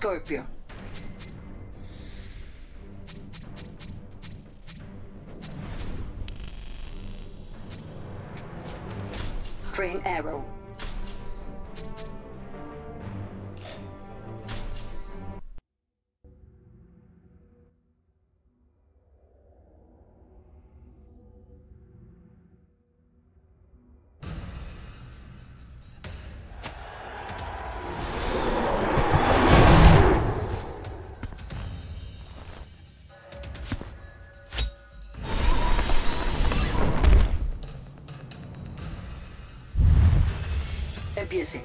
Scorpio. Crane Arrow. Empiece.